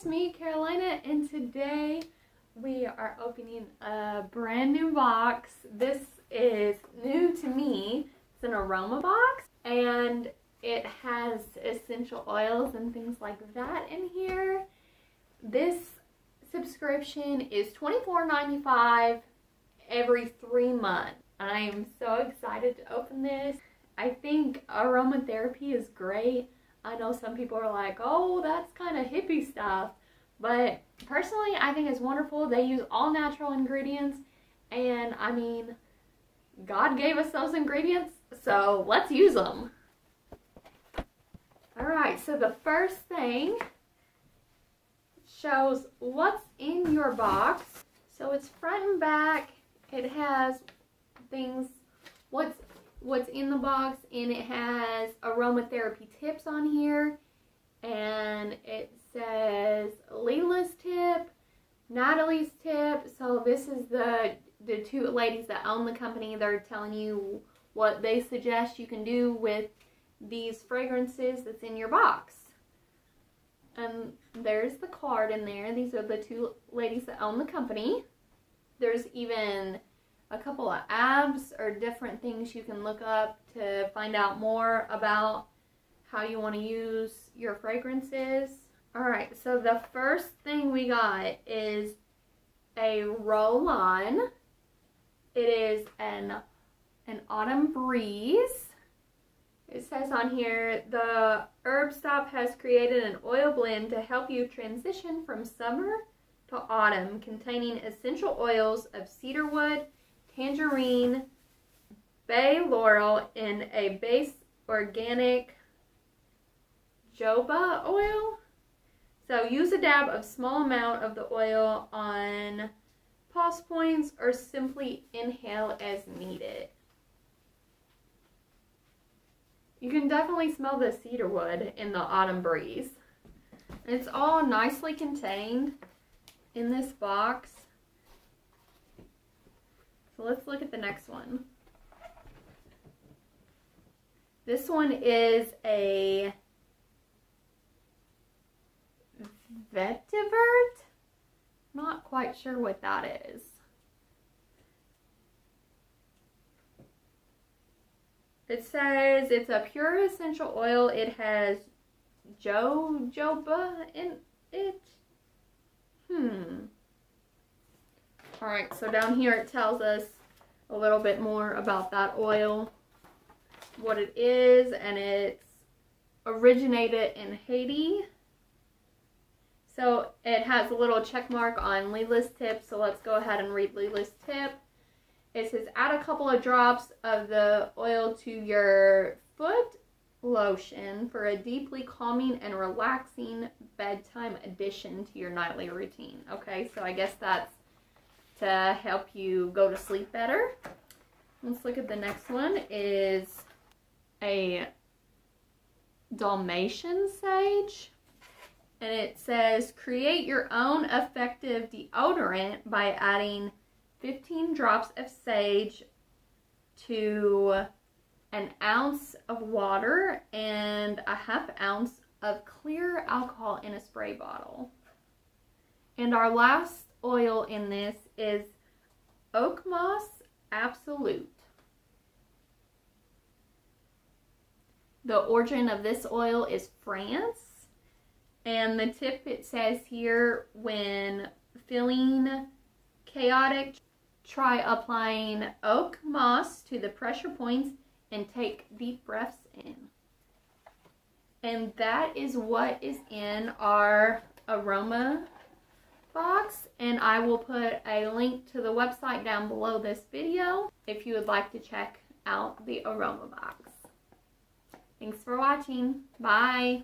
it's me, Carolina, and today we are opening a brand new box. This is new to me. It's an aroma box, and it has essential oils and things like that in here. This subscription is $24.95 every three months. I am so excited to open this. I think aromatherapy is great. I know some people are like, oh, that's kind of hippie stuff. But personally, I think it's wonderful. They use all natural ingredients. And I mean, God gave us those ingredients, so let's use them. All right, so the first thing shows what's in your box. So it's front and back. It has things, what's what's in the box and it has aromatherapy tips on here and it says Leila's tip, Natalie's tip. So this is the the two ladies that own the company. They're telling you what they suggest you can do with these fragrances that's in your box. And there's the card in there. These are the two ladies that own the company. There's even a couple of apps or different things you can look up to find out more about how you want to use your fragrances. Alright, so the first thing we got is a roll-on. It is an, an autumn breeze. It says on here, the Herb Stop has created an oil blend to help you transition from summer to autumn, containing essential oils of cedarwood, tangerine, bay laurel, and a base organic jojoba oil. So use a dab of small amount of the oil on pulse points or simply inhale as needed. You can definitely smell the cedarwood in the autumn breeze. it's all nicely contained in this box. So let's look at the next one. This one is a vetiver. Not quite sure what that is. It says it's a pure essential oil. It has jojoba in it. Hmm. Alright, so down here it tells us a little bit more about that oil, what it is, and it's originated in Haiti. So it has a little check mark on Leila's tip, so let's go ahead and read Leila's tip. It says add a couple of drops of the oil to your foot lotion for a deeply calming and relaxing bedtime addition to your nightly routine. Okay, so I guess that's to help you go to sleep better. Let's look at the next one is a Dalmatian sage. And it says, create your own effective deodorant by adding 15 drops of sage to an ounce of water and a half ounce of clear alcohol in a spray bottle. And our last oil in this is Oak Moss Absolute. The origin of this oil is France. And the tip it says here, when feeling chaotic, try applying oak moss to the pressure points and take deep breaths in. And that is what is in our aroma box and I will put a link to the website down below this video if you would like to check out the aroma box. Thanks for watching. Bye.